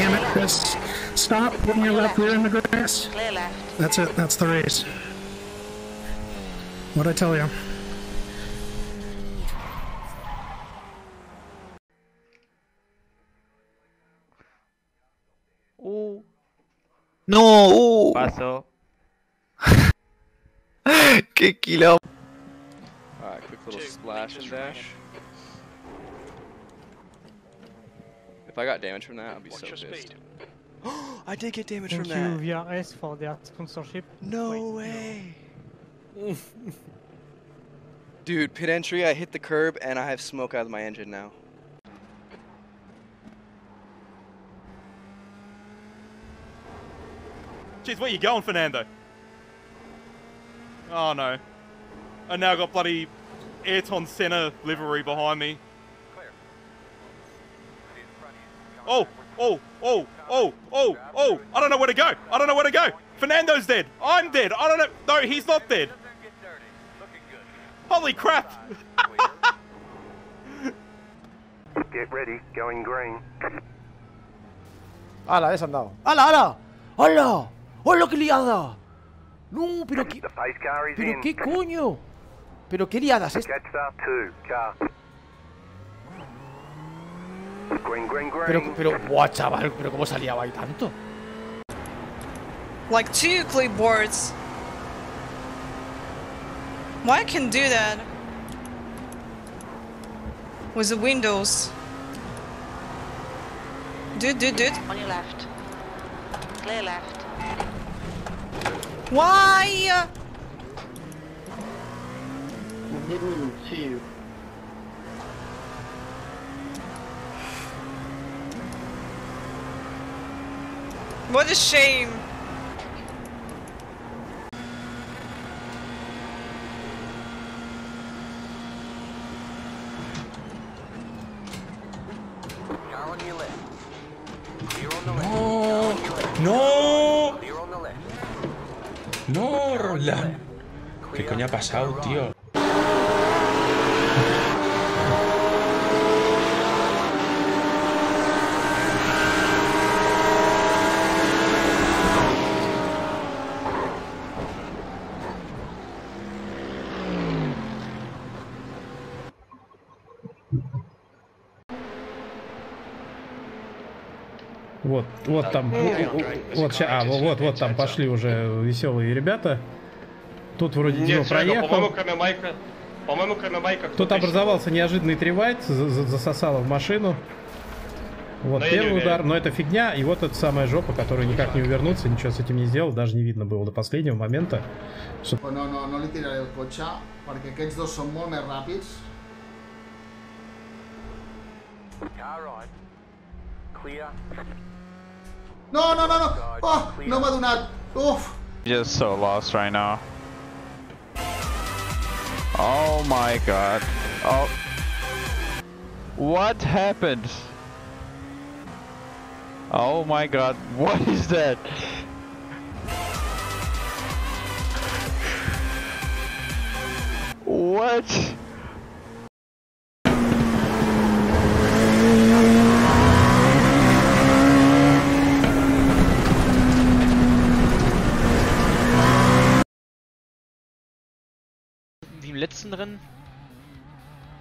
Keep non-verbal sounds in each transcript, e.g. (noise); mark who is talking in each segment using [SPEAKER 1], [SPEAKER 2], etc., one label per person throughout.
[SPEAKER 1] Damn it, Chris. Stop putting your left rear in the grass.
[SPEAKER 2] Clear left.
[SPEAKER 1] That's it. That's the race. What'd I tell you?
[SPEAKER 3] Uh,
[SPEAKER 4] No, uh,
[SPEAKER 3] paso. (laughs)
[SPEAKER 4] qué quilombo.
[SPEAKER 5] Alright, quick little splash and dash. If I got damage from that, I'd be so pissed. (gasps) I did get damage from
[SPEAKER 6] Thank you
[SPEAKER 5] that.
[SPEAKER 6] VRS for their sponsorship.
[SPEAKER 5] No way. (laughs) Dude, pit entry, I hit the curb and I have smoke out of my engine now.
[SPEAKER 7] Jeez, where you going, Fernando? Oh no. I now got bloody Ayrton Senna livery behind me. Oh, oh, oh, oh, oh, oh! I don't know where to go. I don't know where to go. Fernando's dead. I'm dead. I don't know. No, he's not dead. Holy crap! (laughs)
[SPEAKER 8] Get ready, going green.
[SPEAKER 9] ¡Hala, ese han dado! ¡Hala, hala! ¡Hala! ¡Hola, qué liada! No, pero qué...
[SPEAKER 8] The pace car is
[SPEAKER 9] ¿Pero
[SPEAKER 8] in.
[SPEAKER 9] qué coño? ¿Pero qué liadas es? Eh.
[SPEAKER 8] Catch up two, car. Green, green, green.
[SPEAKER 9] Pero, pero, buah, chaval, pero cómo salía ahí tanto.
[SPEAKER 2] Like two clipboards. Why I can do that? With the windows. Dude, dude, dude.
[SPEAKER 10] On your left. Clear left.
[SPEAKER 2] Why?
[SPEAKER 10] Didn't see you.
[SPEAKER 2] What a shame.
[SPEAKER 8] Car on your left. Clear on the left.
[SPEAKER 11] ¡No!
[SPEAKER 8] Clear on the left.
[SPEAKER 11] ¡No, Roland! ¿Qué coño ha pasado, tío?
[SPEAKER 1] Вот, вот там, вот, ща- а, вот, вот там пошли уже веселые ребята. Тут вроде Дима проехал.
[SPEAKER 7] кроме Майка... По-моему, кроме Майка...
[SPEAKER 1] Тут образовался неожиданный тривайт, за- за- засосало в машину. Вот
[SPEAKER 7] Но
[SPEAKER 1] первый удар, но это фигня, и вот эта самая жопа, которая никак не увернуться, ничего с этим не сделал, даже не видно было до последнего момента. что-.
[SPEAKER 8] Clear.
[SPEAKER 12] No, no, no, no! Oh, oh no m'ha donat! Uf!
[SPEAKER 4] Just so lost right now. Oh my god. Oh. What happened? Oh my god, what is that? What?
[SPEAKER 3] Letzten Rennen.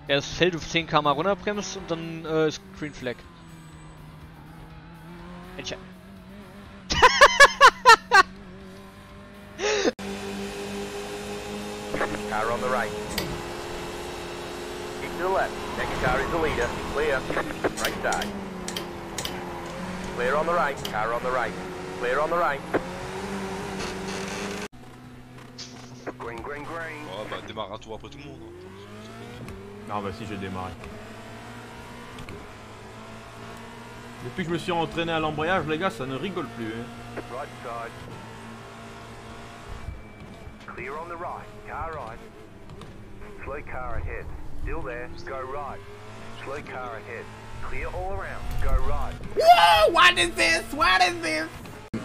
[SPEAKER 3] Er das Feld auf 10 km runterbremst und dann äh, ist Green Flag. Entsch (laughs)
[SPEAKER 8] Car on the right. Keep to the left. Next car is the leader. Clear. Right side. Clear on the right. Car on the right. Clear on the right. Green.
[SPEAKER 11] Oh bah démarre à toi après tout le monde.
[SPEAKER 7] Non, bah si, j'ai démarré. Depuis que je me suis entraîné à l'embrayage, les gars, ça ne rigole plus. hein.
[SPEAKER 8] Right side. Clear on the right. Car right. Slow car ahead. Still there. Go right. Slow car ahead. Clear all around. Go right.
[SPEAKER 9] Whoa! What is this? What is this?
[SPEAKER 8] 52.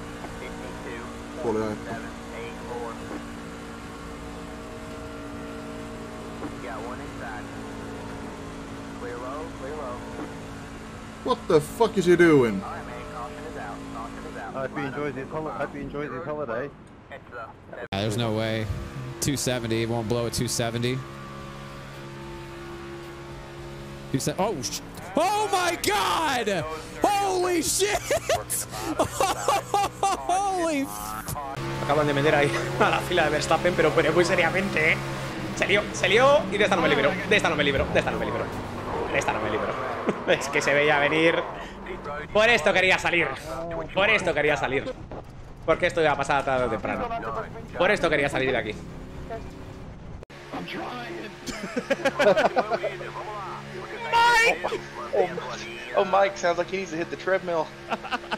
[SPEAKER 12] Joder.
[SPEAKER 8] 7, 8, 4.
[SPEAKER 12] What the fuck is he doing?
[SPEAKER 8] Alright, man. Caution is
[SPEAKER 6] hope he enjoys his holiday. Hope he enjoys his holiday.
[SPEAKER 13] Uh, there's no way. 270. It won't blow at 270. 270. Oh, sh- oh my God! Holy shit! (laughs) Holy. f-
[SPEAKER 14] Acaban de meter ahí a la fila de Verstappen, pero, pero muy seriamente, ¿eh? Se lió, se lió y de esta no me libero. De esta no me libero, de esta no me libero. De esta no me libero. (laughs) Es que se veía venir. Por esto quería salir. Por esto quería salir. Porque esto iba a pasar tarde o temprano. Por esto quería salir de aquí. (laughs)
[SPEAKER 5] Mike! Oh, oh, Mike sounds like he needs to hit the treadmill. (laughs)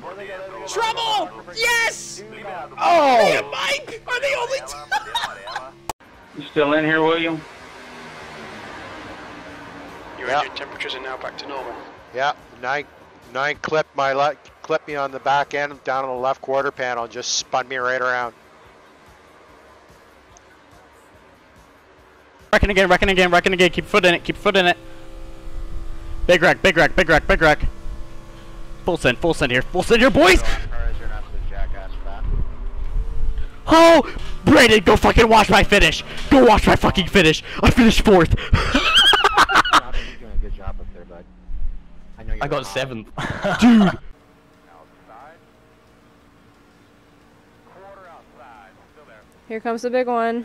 [SPEAKER 3] there! Trouble! Yes!
[SPEAKER 5] Oh!
[SPEAKER 3] Me and Mike are the only two. (laughs)
[SPEAKER 15] You still in here, William?
[SPEAKER 16] Your engine temperatures are now back to normal.
[SPEAKER 17] Yeah, nine, nine clipped my le- clipped me on the back end down on the left quarter panel, and just spun me right around.
[SPEAKER 18] Reckon again, reckon again, reckon again. Keep foot in it, keep foot in it. Big wreck, big wreck, big wreck, big wreck. Full send, full send here, full send here, boys! Oh! Brandon, go fucking watch my finish! Go watch my fucking finish! I finished fourth!
[SPEAKER 9] I got seventh. (laughs)
[SPEAKER 18] Dude!
[SPEAKER 19] Here comes the big one.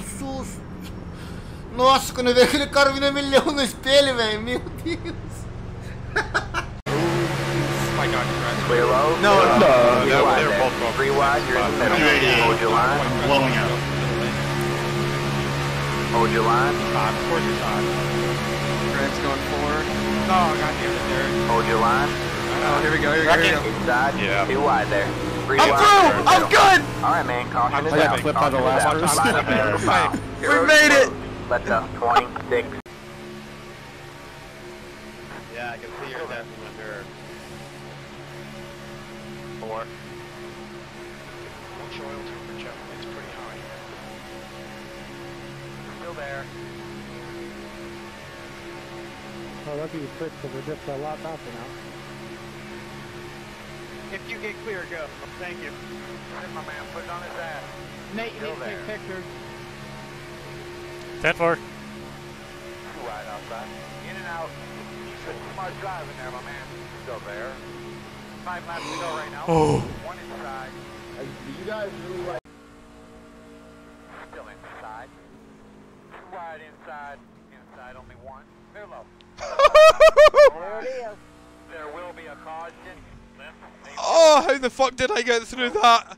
[SPEAKER 12] Nossa, quando eu vi aquele cara vindo a milhão no espelho, velho. Meu Deus.
[SPEAKER 8] Clear low.
[SPEAKER 12] No,
[SPEAKER 8] clear
[SPEAKER 12] no,
[SPEAKER 8] low.
[SPEAKER 12] no,
[SPEAKER 8] Three wide
[SPEAKER 12] they're
[SPEAKER 8] there.
[SPEAKER 12] both off.
[SPEAKER 8] Three wide, you're in the middle.
[SPEAKER 12] 288.
[SPEAKER 8] Hold your line.
[SPEAKER 12] Blowing out.
[SPEAKER 8] Hold your line.
[SPEAKER 5] Five, of course it's five. Greg's going forward. Oh, god damn it, Derek.
[SPEAKER 8] Hold your line.
[SPEAKER 5] Oh, here we go, here we go, here we go.
[SPEAKER 8] Inside.
[SPEAKER 5] Yeah.
[SPEAKER 8] Wide there.
[SPEAKER 5] I'm through! I'm good!
[SPEAKER 8] Alright, man. Caution is
[SPEAKER 5] I got clipped by the last.
[SPEAKER 8] Foul. (laughs)
[SPEAKER 5] We made it!
[SPEAKER 8] Let go. 26.
[SPEAKER 5] Yeah, I can see your death under. Four.
[SPEAKER 16] What's your oil temperature? It's pretty high.
[SPEAKER 8] Still there.
[SPEAKER 6] Oh, lucky you switched because we're just a lot faster now.
[SPEAKER 5] If you get clear, go. Thank you.
[SPEAKER 8] My man, put it on his ass.
[SPEAKER 6] Nate,
[SPEAKER 8] you need to take
[SPEAKER 6] pictures.
[SPEAKER 18] Ten four.
[SPEAKER 8] Two wide outside. In and out. Good smart driving there, my man. Still there. Five laps to go right now.
[SPEAKER 18] Oh.
[SPEAKER 8] One inside.
[SPEAKER 6] Do you guys really like?
[SPEAKER 8] Still inside. Two wide inside. Inside only one. Clear low. there it is. There will be a caution.
[SPEAKER 7] Oh, how the fuck did I get through that?